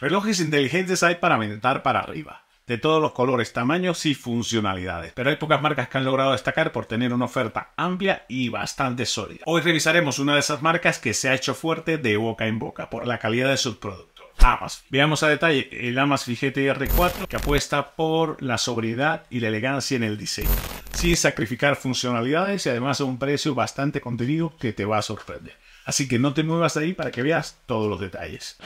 Relojes inteligentes hay para aumentar para arriba, de todos los colores, tamaños y funcionalidades, pero hay pocas marcas que han logrado destacar por tener una oferta amplia y bastante sólida. Hoy revisaremos una de esas marcas que se ha hecho fuerte de boca en boca por la calidad de sus productos. Amazfit. Veamos a detalle el Amazfit GT 4 que apuesta por la sobriedad y la elegancia en el diseño, sin sacrificar funcionalidades y además a un precio bastante contenido que te va a sorprender. Así que no te muevas de ahí para que veas todos los detalles.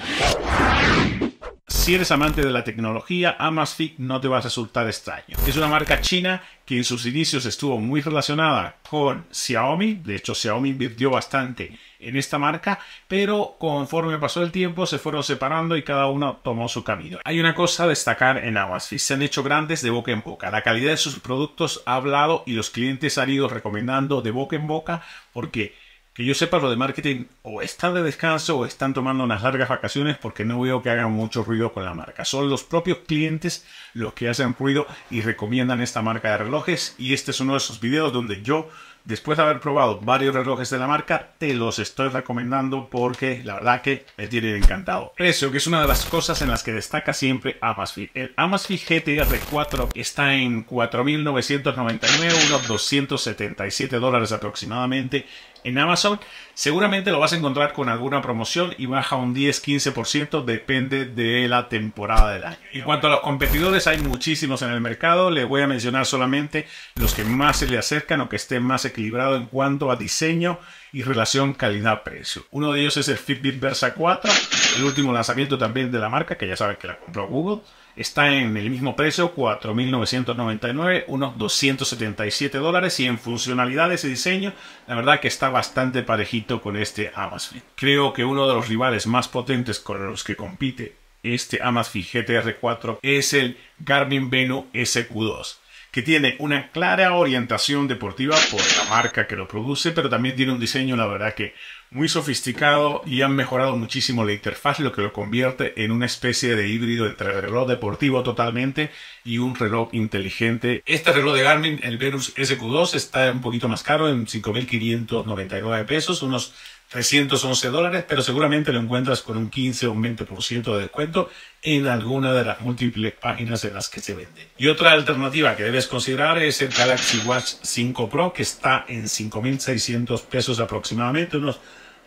Si eres amante de la tecnología, Amazfit no te va a resultar extraño. Es una marca china que en sus inicios estuvo muy relacionada con Xiaomi, de hecho Xiaomi invirtió bastante en esta marca, pero conforme pasó el tiempo se fueron separando y cada uno tomó su camino. Hay una cosa a destacar en Amazfit, se han hecho grandes de boca en boca. La calidad de sus productos ha hablado y los clientes han ido recomendando de boca en boca porque que yo sepa, lo de marketing o están de descanso o están tomando unas largas vacaciones porque no veo que hagan mucho ruido con la marca. Son los propios clientes los que hacen ruido y recomiendan esta marca de relojes y este es uno de esos videos donde yo después de haber probado varios relojes de la marca, te los estoy recomendando porque la verdad que me tienen encantado. Precio, que es una de las cosas en las que destaca siempre Amazfit. El Amazfit GTR 4 está en 4.999, unos 277 dólares aproximadamente en Amazon. Seguramente lo vas a encontrar con alguna promoción y baja un 10-15%, depende de la temporada del año. En cuanto a los competidores, hay muchísimos en el mercado. Le voy a mencionar solamente los que más se le acercan o que estén más equilibrados en cuanto a diseño y relación calidad-precio. Uno de ellos es el Fitbit Versa 4, el último lanzamiento también de la marca, que ya saben que la compró Google está en el mismo precio, 4.999, unos 277 dólares y en funcionalidades y diseño, la verdad que está bastante parejito con este Amazfit. Creo que uno de los rivales más potentes con los que compite este Amazfit GTR4 es el Garmin Venu SQ2 que tiene una clara orientación deportiva por la marca que lo produce, pero también tiene un diseño, la verdad que muy sofisticado y han mejorado muchísimo la interfaz, lo que lo convierte en una especie de híbrido entre reloj deportivo totalmente y un reloj inteligente. Este reloj de Garmin, el Venus SQ2, está un poquito más caro, en 5.599 pesos, unos 311 dólares, pero seguramente lo encuentras con un 15 o un 20% de descuento en alguna de las múltiples páginas en las que se vende. Y otra alternativa que debes considerar es el Galaxy Watch 5 Pro, que está en 5.600 pesos aproximadamente, unos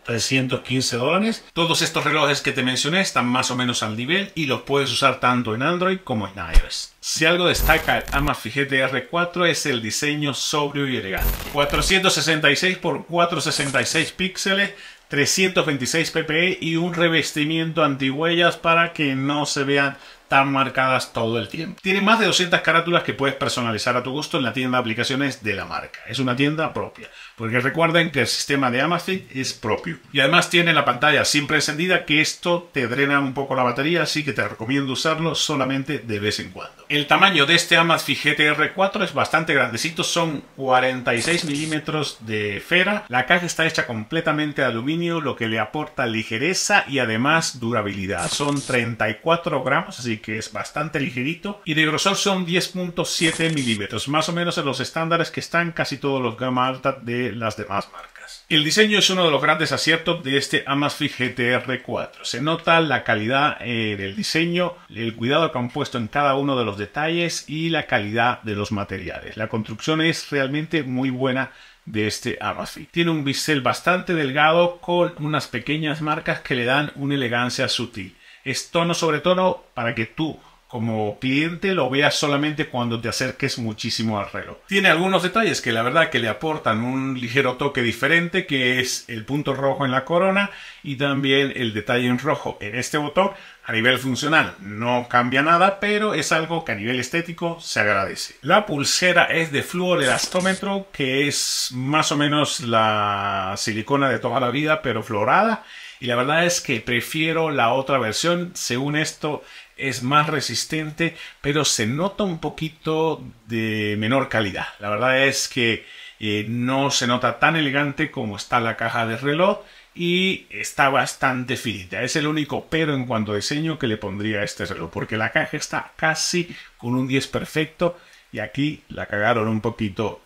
315 dólares. Todos estos relojes que te mencioné están más o menos al nivel y los puedes usar tanto en Android como en iOS. Si algo destaca el Amazfit GTR 4 es el diseño sobrio y elegante. 466 x 466 píxeles, 326 ppi y un revestimiento antihuellas para que no se vean tan marcadas todo el tiempo. Tiene más de 200 carátulas que puedes personalizar a tu gusto en la tienda de aplicaciones de la marca. Es una tienda propia, porque recuerden que el sistema de Amazfit es propio. Y además tiene la pantalla siempre encendida, que esto te drena un poco la batería, así que te recomiendo usarlo solamente de vez en cuando. El tamaño de este Amazfit GTR 4 es bastante grandecito, son 46 milímetros de fera. La caja está hecha completamente de aluminio, lo que le aporta ligereza y además durabilidad. Son 34 gramos, así que es bastante ligerito. Y de grosor son 10.7 milímetros, más o menos en los estándares que están casi todos los gama alta de las demás marcas. El diseño es uno de los grandes aciertos de este Amazfit GTR 4. Se nota la calidad eh, del diseño, el cuidado que han puesto en cada uno de los detalles y la calidad de los materiales. La construcción es realmente muy buena de este Amazfit. Tiene un bisel bastante delgado con unas pequeñas marcas que le dan una elegancia sutil es tono sobre tono para que tú como cliente lo veas solamente cuando te acerques muchísimo al reloj. Tiene algunos detalles que la verdad que le aportan un ligero toque diferente que es el punto rojo en la corona y también el detalle en rojo en este botón. A nivel funcional no cambia nada, pero es algo que a nivel estético se agradece. La pulsera es de fluorelastómetro, que es más o menos la silicona de toda la vida, pero florada y la verdad es que prefiero la otra versión. Según esto es más resistente, pero se nota un poquito de menor calidad. La verdad es que eh, no se nota tan elegante como está la caja de reloj y está bastante finita. Es el único pero en cuanto a diseño que le pondría a este reloj, porque la caja está casi con un 10 perfecto y aquí la cagaron un poquito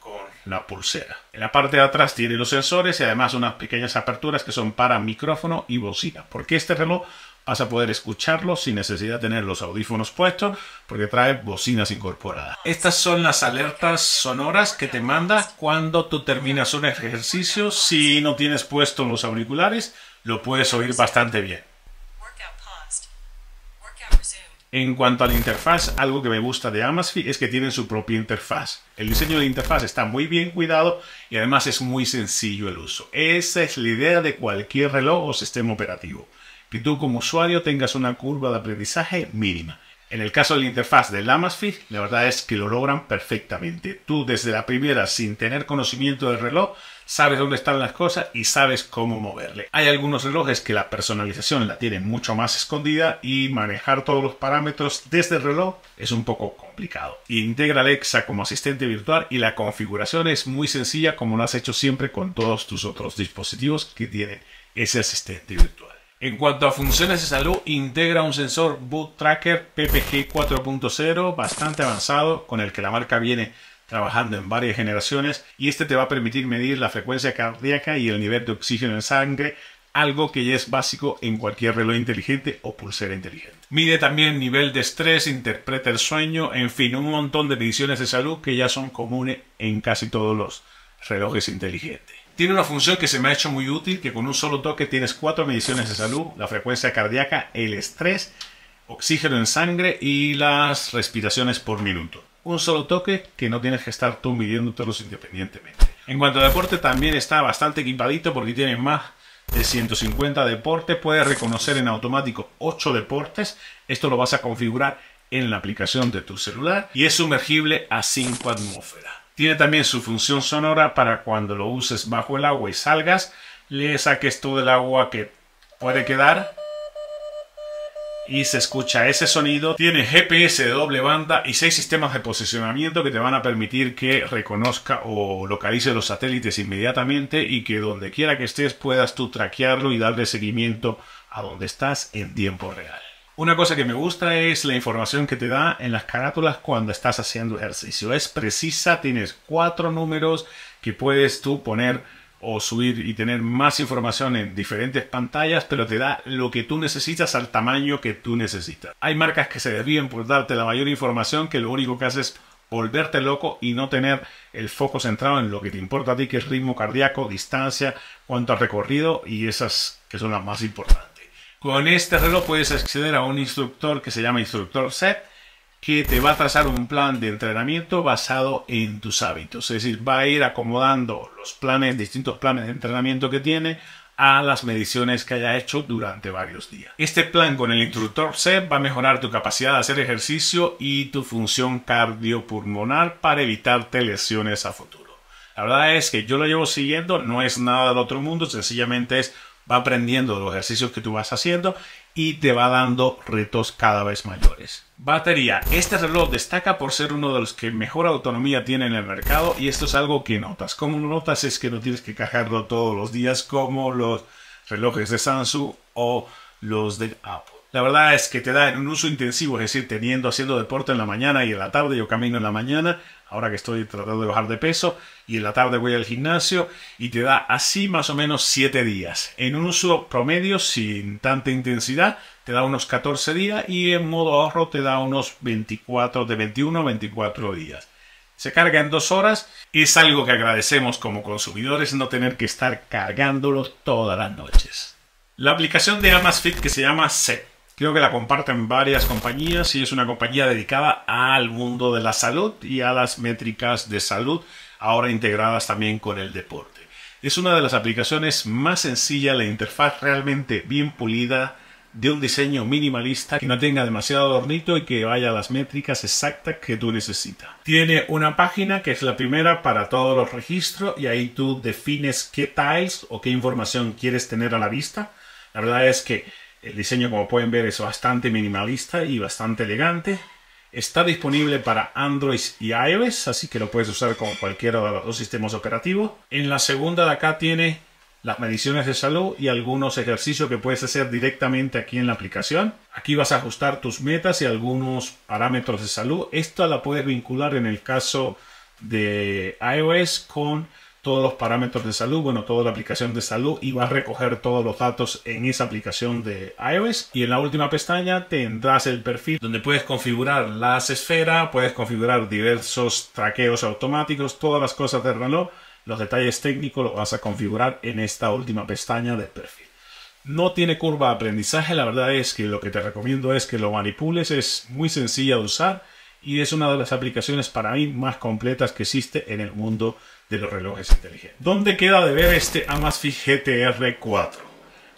la pulsera. En la parte de atrás tiene los sensores y además unas pequeñas aperturas que son para micrófono y bocina, porque este reloj vas a poder escucharlo sin necesidad de tener los audífonos puestos porque trae bocinas incorporadas. Estas son las alertas sonoras que te manda cuando tú terminas un ejercicio. Si no tienes puestos los auriculares, lo puedes oír bastante bien. En cuanto a la interfaz, algo que me gusta de Amazfit es que tienen su propia interfaz. El diseño de interfaz está muy bien cuidado y además es muy sencillo el uso. Esa es la idea de cualquier reloj o sistema operativo. Que tú como usuario tengas una curva de aprendizaje mínima. En el caso de la interfaz del Amazfit, la verdad es que lo logran perfectamente. Tú desde la primera, sin tener conocimiento del reloj, sabes dónde están las cosas y sabes cómo moverle. Hay algunos relojes que la personalización la tienen mucho más escondida y manejar todos los parámetros desde el reloj es un poco complicado. Integra Alexa como asistente virtual y la configuración es muy sencilla como lo has hecho siempre con todos tus otros dispositivos que tienen ese asistente virtual. En cuanto a funciones de salud, integra un sensor Boot Tracker PPG 4.0 bastante avanzado con el que la marca viene trabajando en varias generaciones y este te va a permitir medir la frecuencia cardíaca y el nivel de oxígeno en sangre, algo que ya es básico en cualquier reloj inteligente o pulsera inteligente. Mide también nivel de estrés, interpreta el sueño, en fin, un montón de mediciones de salud que ya son comunes en casi todos los relojes inteligentes. Tiene una función que se me ha hecho muy útil, que con un solo toque tienes cuatro mediciones de salud, la frecuencia cardíaca, el estrés, oxígeno en sangre y las respiraciones por minuto un solo toque que no tienes que estar tú midiéndotelos independientemente. En cuanto a deporte también está bastante equipadito porque tiene más de 150 deportes, puede reconocer en automático 8 deportes, esto lo vas a configurar en la aplicación de tu celular y es sumergible a 5 atmósferas. Tiene también su función sonora para cuando lo uses bajo el agua y salgas, le saques todo el agua que puede quedar y se escucha ese sonido. Tiene GPS de doble banda y seis sistemas de posicionamiento que te van a permitir que reconozca o localice los satélites inmediatamente y que donde quiera que estés puedas tú traquearlo y darle seguimiento a donde estás en tiempo real. Una cosa que me gusta es la información que te da en las carátulas cuando estás haciendo ejercicio. Es precisa, tienes cuatro números que puedes tú poner o subir y tener más información en diferentes pantallas, pero te da lo que tú necesitas al tamaño que tú necesitas. Hay marcas que se desvían por darte la mayor información que lo único que hace es volverte loco y no tener el foco centrado en lo que te importa a ti, que es ritmo cardíaco, distancia, cuánto has recorrido y esas que son las más importantes. Con este reloj puedes acceder a un instructor que se llama instructor set que te va a trazar un plan de entrenamiento basado en tus hábitos. Es decir, va a ir acomodando los planes, distintos planes de entrenamiento que tiene a las mediciones que haya hecho durante varios días. Este plan con el instructor SEP va a mejorar tu capacidad de hacer ejercicio y tu función cardiopulmonar para evitarte lesiones a futuro. La verdad es que yo lo llevo siguiendo, no es nada del otro mundo, sencillamente es va aprendiendo los ejercicios que tú vas haciendo y te va dando retos cada vez mayores. Batería. Este reloj destaca por ser uno de los que mejor autonomía tiene en el mercado y esto es algo que notas. Como notas es que no tienes que cargarlo todos los días como los relojes de Samsung o los de Apple. La verdad es que te da un uso intensivo, es decir, teniendo, haciendo deporte en la mañana y en la tarde, yo camino en la mañana, ahora que estoy tratando de bajar de peso, y en la tarde voy al gimnasio, y te da así más o menos 7 días. En un uso promedio, sin tanta intensidad, te da unos 14 días, y en modo ahorro te da unos 24, de 21 a 24 días. Se carga en dos horas y es algo que agradecemos como consumidores no tener que estar cargándolo todas las noches. La aplicación de Amazfit que se llama Set Creo que la comparten varias compañías y es una compañía dedicada al mundo de la salud y a las métricas de salud, ahora integradas también con el deporte. Es una de las aplicaciones más sencillas, la interfaz realmente bien pulida, de un diseño minimalista que no tenga demasiado adornito y que vaya a las métricas exactas que tú necesitas. Tiene una página que es la primera para todos los registros y ahí tú defines qué tiles o qué información quieres tener a la vista. La verdad es que el diseño, como pueden ver, es bastante minimalista y bastante elegante. Está disponible para Android y iOS, así que lo puedes usar con cualquiera de los dos sistemas operativos. En la segunda de acá tiene las mediciones de salud y algunos ejercicios que puedes hacer directamente aquí en la aplicación. Aquí vas a ajustar tus metas y algunos parámetros de salud. Esta la puedes vincular en el caso de iOS con todos los parámetros de salud, bueno, toda la aplicación de salud y va a recoger todos los datos en esa aplicación de iOS. Y en la última pestaña tendrás el perfil donde puedes configurar las esferas, puedes configurar diversos traqueos automáticos, todas las cosas del reloj. Los detalles técnicos los vas a configurar en esta última pestaña del perfil. No tiene curva de aprendizaje, la verdad es que lo que te recomiendo es que lo manipules, es muy sencilla de usar y es una de las aplicaciones para mí más completas que existe en el mundo de los relojes inteligentes. ¿Dónde queda de ver este Amazfit GTR 4?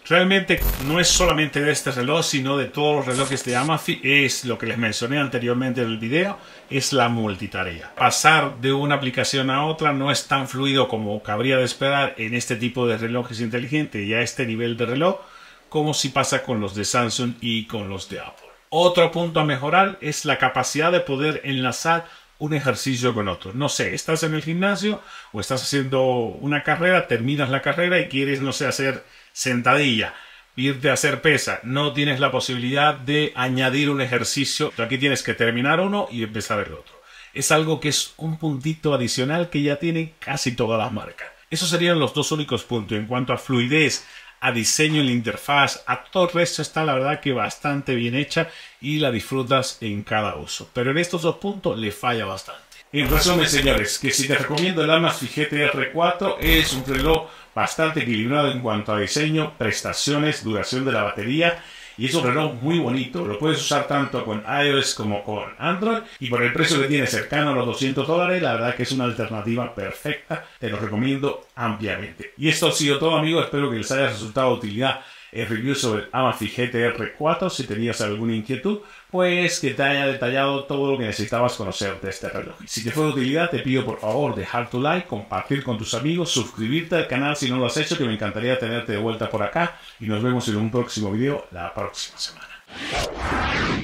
Realmente no es solamente de este reloj, sino de todos los relojes de Amazfit. Es lo que les mencioné anteriormente en el video, es la multitarea. Pasar de una aplicación a otra no es tan fluido como cabría de esperar en este tipo de relojes inteligentes y a este nivel de reloj, como si pasa con los de Samsung y con los de Apple. Otro punto a mejorar es la capacidad de poder enlazar un ejercicio con otro. No sé, estás en el gimnasio o estás haciendo una carrera, terminas la carrera y quieres, no sé, hacer sentadilla, irte a hacer pesa, no tienes la posibilidad de añadir un ejercicio. Aquí tienes que terminar uno y empezar el otro. Es algo que es un puntito adicional que ya tienen casi todas las marcas. Esos serían los dos únicos puntos. En cuanto a fluidez, a diseño en la interfaz, a todo el resto está la verdad que bastante bien hecha y la disfrutas en cada uso. Pero en estos dos puntos le falla bastante. En resumen, señores, que si te recomiendo el Amazfit GTR4 es un reloj bastante equilibrado en cuanto a diseño, prestaciones, duración de la batería y es un reloj muy bonito. Lo puedes usar tanto con iOS como con Android y por el precio que tiene cercano a los 200 dólares, la verdad que es una alternativa perfecta. Te lo recomiendo ampliamente. Y esto ha sido todo amigos, espero que les haya resultado de utilidad review sobre el Amazfit GTR 4. Si tenías alguna inquietud, pues que te haya detallado todo lo que necesitabas conocer de este reloj. Si te fue de utilidad, te pido por favor dejar tu like, compartir con tus amigos, suscribirte al canal si no lo has hecho, que me encantaría tenerte de vuelta por acá. Y nos vemos en un próximo video la próxima semana.